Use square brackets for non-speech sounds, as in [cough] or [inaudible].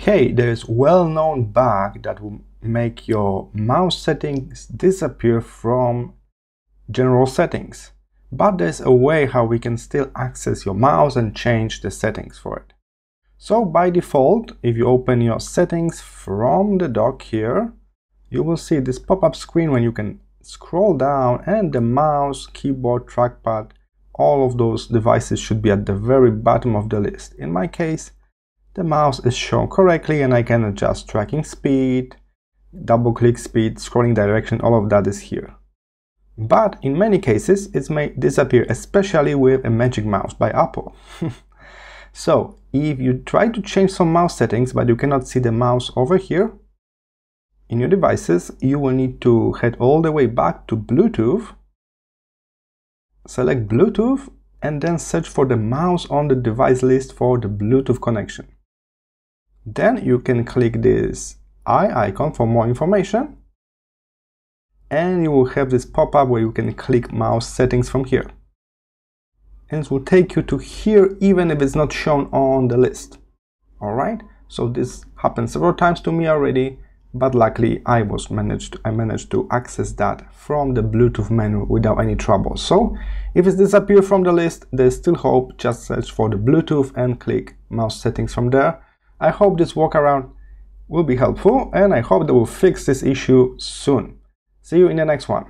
Hey, there's well-known bug that will make your mouse settings disappear from general settings. But there's a way how we can still access your mouse and change the settings for it. So by default, if you open your settings from the dock here, you will see this pop-up screen when you can scroll down and the mouse, keyboard, trackpad, all of those devices should be at the very bottom of the list. In my case, the mouse is shown correctly and I can adjust tracking speed, double click speed, scrolling direction, all of that is here. But in many cases, it may disappear, especially with a Magic Mouse by Apple. [laughs] so if you try to change some mouse settings, but you cannot see the mouse over here, in your devices, you will need to head all the way back to Bluetooth, select Bluetooth, and then search for the mouse on the device list for the Bluetooth connection. Then you can click this eye icon for more information. And you will have this pop-up where you can click mouse settings from here. And it will take you to here even if it's not shown on the list. All right so this happened several times to me already but luckily I was managed I managed to access that from the Bluetooth menu without any trouble. So if it disappeared from the list there's still hope. Just search for the Bluetooth and click mouse settings from there I hope this workaround will be helpful and I hope they will fix this issue soon. See you in the next one.